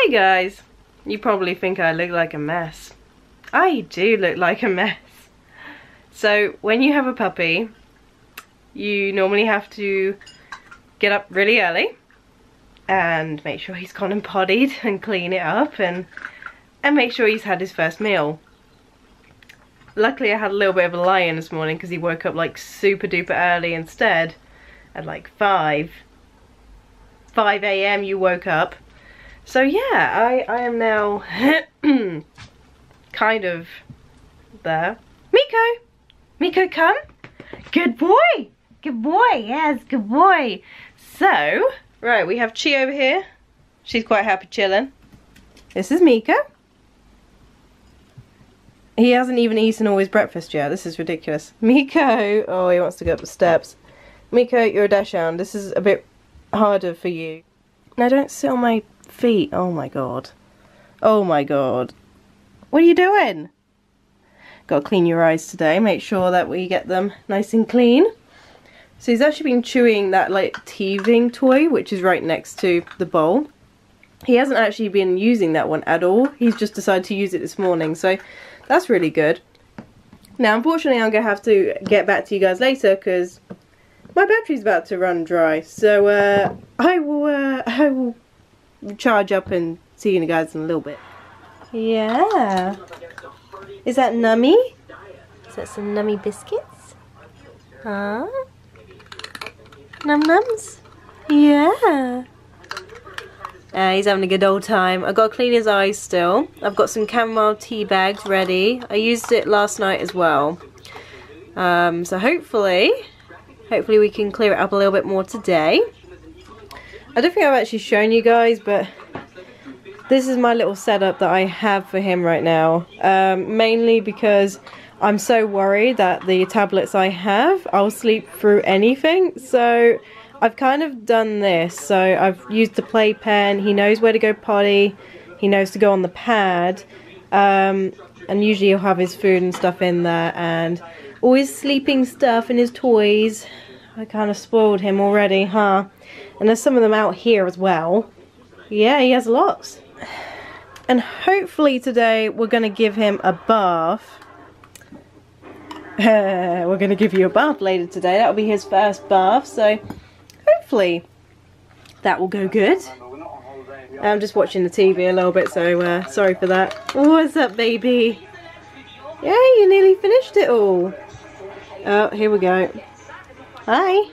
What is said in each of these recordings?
Hey guys, you probably think I look like a mess. I do look like a mess. So when you have a puppy, you normally have to get up really early and make sure he's gone and pottied and clean it up and and make sure he's had his first meal. Luckily I had a little bit of a lie-in this morning because he woke up like super duper early instead at like 5. 5 a.m. you woke up. So yeah, I, I am now kind of there. Meeko! Meeko, come! Good boy! Good boy, yes, good boy. So, right, we have Chi over here. She's quite happy chilling. This is Meeko. He hasn't even eaten all his breakfast yet. This is ridiculous. Meeko! Oh, he wants to go up the steps. Meeko, you're a dachshund. This is a bit harder for you. Now don't sit on my feet. Oh my god. Oh my god. What are you doing? Got to clean your eyes today. Make sure that we get them nice and clean. So he's actually been chewing that like teething toy, which is right next to the bowl. He hasn't actually been using that one at all. He's just decided to use it this morning, so that's really good. Now, unfortunately, I'm going to have to get back to you guys later because my battery's about to run dry. So uh, I will uh, I will charge up and see you guys in a little bit. Yeah. Is that nummy? Is that some nummy biscuits? Huh? Num nums? Yeah. Uh, he's having a good old time. I've got to clean his eyes still. I've got some chamomile tea bags ready. I used it last night as well. Um, so hopefully, hopefully we can clear it up a little bit more today. I don't think I've actually shown you guys, but this is my little setup that I have for him right now. Um, mainly because I'm so worried that the tablets I have, I'll sleep through anything. So I've kind of done this. So I've used the playpen. He knows where to go potty. He knows to go on the pad. Um, and usually he'll have his food and stuff in there. And all his sleeping stuff and his toys. I kind of spoiled him already, huh? And there's some of them out here as well. Yeah, he has lots. And hopefully today we're going to give him a bath we're going to give you a bath later today. That'll be his first bath, so hopefully that will go good. I'm just watching the TV a little bit, so uh, sorry for that. What's up, baby? Yeah, you nearly finished it all. Oh, here we go. Hi.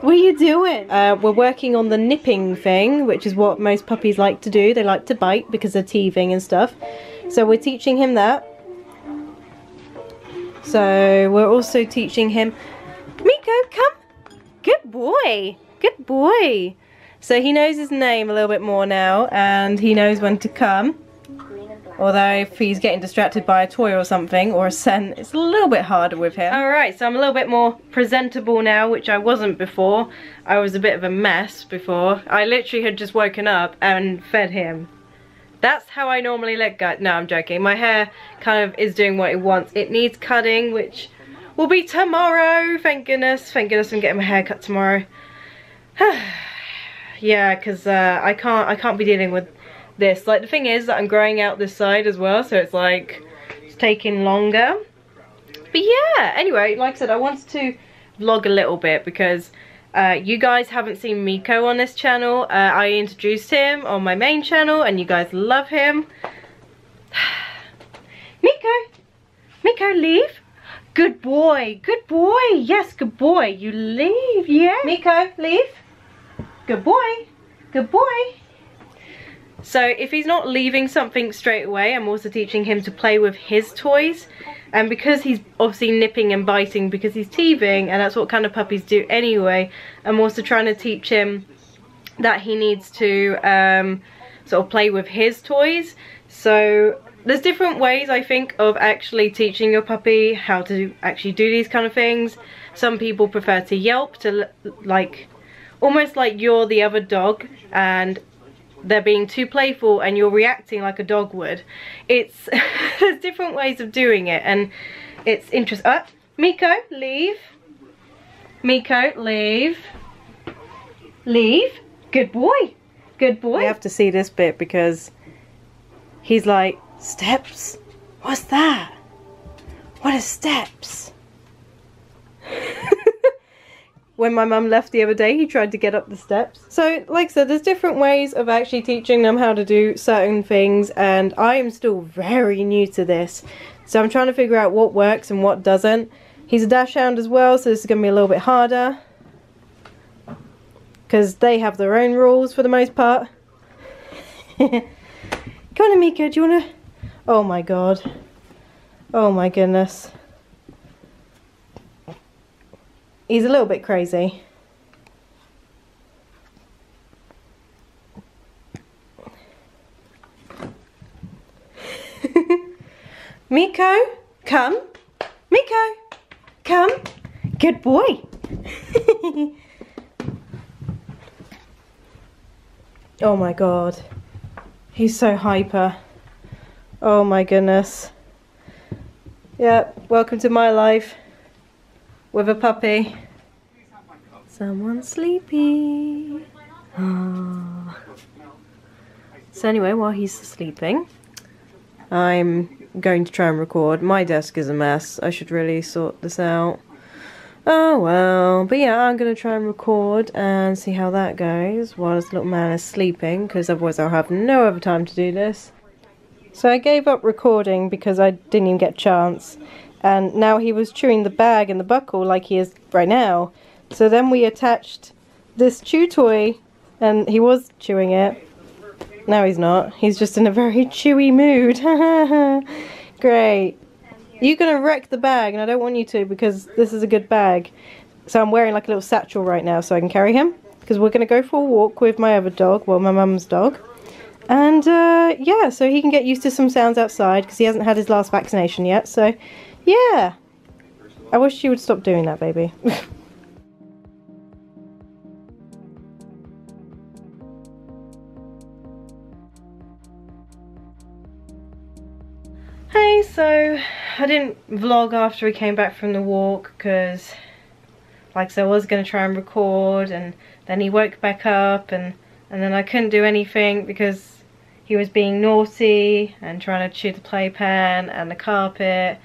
What are you doing? Uh, we're working on the nipping thing, which is what most puppies like to do. They like to bite because they're teething and stuff. So we're teaching him that. So we're also teaching him, Meeko, come. Good boy. Good boy. So he knows his name a little bit more now and he knows when to come. Although if he's getting distracted by a toy or something or a scent, it's a little bit harder with him. Alright, so I'm a little bit more presentable now, which I wasn't before. I was a bit of a mess before. I literally had just woken up and fed him. That's how I normally look, guys. No, I'm joking. My hair kind of is doing what it wants. It needs cutting, which will be tomorrow. Thank goodness. Thank goodness I'm getting my hair cut tomorrow. yeah, because uh, I can't I can't be dealing with this. Like, the thing is that I'm growing out this side as well, so it's like, it's taking longer. But yeah, anyway, like I said, I wanted to vlog a little bit because uh, you guys haven't seen Meeko on this channel. Uh, I introduced him on my main channel and you guys love him. Meeko! Meeko, leave! Good boy, good boy, yes, good boy. You leave, yeah. Meeko, leave. Good boy, good boy. So if he's not leaving something straight away, I'm also teaching him to play with his toys. And because he's obviously nipping and biting because he's teething, and that's what kind of puppies do anyway, I'm also trying to teach him that he needs to um, sort of play with his toys. So there's different ways, I think, of actually teaching your puppy how to actually do these kind of things. Some people prefer to yelp, to like, almost like you're the other dog and they're being too playful and you're reacting like a dog would. It's, there's different ways of doing it and it's interesting. Uh, Meeko, leave. Meeko, leave. Leave. Good boy. Good boy. You have to see this bit because he's like, steps? What's that? What are steps? When my mum left the other day, he tried to get up the steps. So, like I said, there's different ways of actually teaching them how to do certain things, and I am still very new to this. So I'm trying to figure out what works and what doesn't. He's a dachshund as well, so this is going to be a little bit harder. Because they have their own rules for the most part. Come on, Amika, do you want to... Oh my god. Oh my goodness. He's a little bit crazy. Meeko, come. Meeko, come. Good boy. oh my god. He's so hyper. Oh my goodness. Yeah, welcome to my life with a puppy. Someone's sleepy. Oh. So anyway, while he's sleeping, I'm going to try and record. My desk is a mess. I should really sort this out. Oh well, but yeah, I'm going to try and record and see how that goes while this little man is sleeping, because otherwise I'll have no other time to do this. So I gave up recording because I didn't even get a chance and now he was chewing the bag and the buckle like he is right now. So then we attached this chew toy and he was chewing it. Now he's not. He's just in a very chewy mood. Great. You're going to wreck the bag and I don't want you to because this is a good bag. So I'm wearing like a little satchel right now so I can carry him. Because we're going to go for a walk with my other dog, well my mum's dog. And uh, yeah, so he can get used to some sounds outside because he hasn't had his last vaccination yet. So yeah. I wish you would stop doing that, baby. hey, so I didn't vlog after we came back from the walk because like so I was going to try and record and then he woke back up and, and then I couldn't do anything because he was being naughty and trying to chew the playpen and the carpet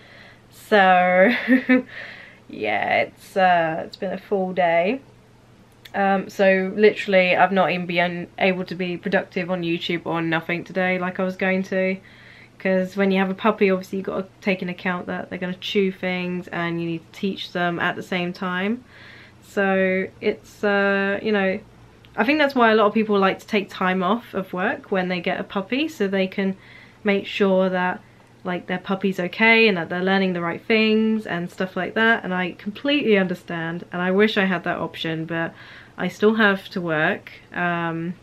so yeah it's uh, it's been a full day. Um, so literally I've not even been able to be productive on YouTube or nothing today like I was going to. Because when you have a puppy obviously you've got to take into account that they're going to chew things and you need to teach them at the same time. So it's uh, you know I think that's why a lot of people like to take time off of work when they get a puppy so they can make sure that like their puppy's okay and that they're learning the right things and stuff like that and I completely understand and I wish I had that option but I still have to work um,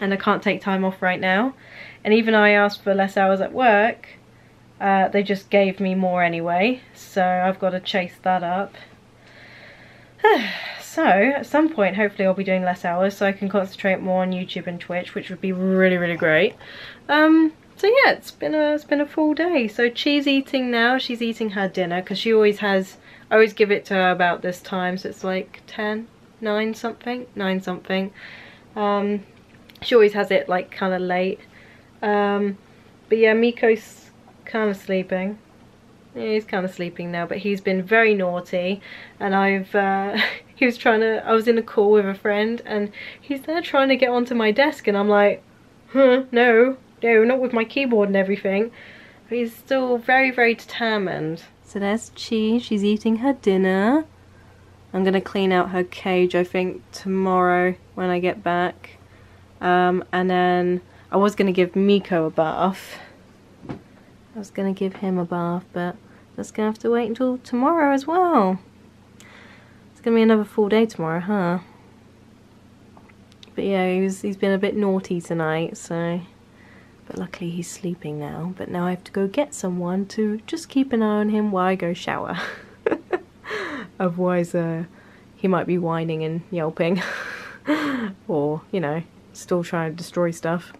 and I can't take time off right now. And even I asked for less hours at work uh, they just gave me more anyway so I've got to chase that up. So at some point hopefully I'll be doing less hours so I can concentrate more on YouTube and Twitch which would be really really great. Um, so yeah, it's been a it's been a full day. So she's eating now. She's eating her dinner because she always has. I always give it to her about this time, so it's like 10, 9 something, 9 something. Um, she always has it like kind of late. Um, but yeah, Meeko's kind of sleeping. Yeah, he's kind of sleeping now, but he's been very naughty, and I've. Uh, he was trying to. I was in a call with a friend, and he's there trying to get onto my desk, and I'm like, huh, no, no, not with my keyboard and everything. But he's still very, very determined. So there's Chi, she's eating her dinner. I'm going to clean out her cage, I think, tomorrow when I get back. Um, and then I was going to give Meeko a bath. I was going to give him a bath, but that's going to have to wait until tomorrow as well. It's going to be another full day tomorrow, huh? But yeah, he's, he's been a bit naughty tonight, so but luckily he's sleeping now. But now I have to go get someone to just keep an eye on him while I go shower. Otherwise, uh, he might be whining and yelping. or, you know, still trying to destroy stuff.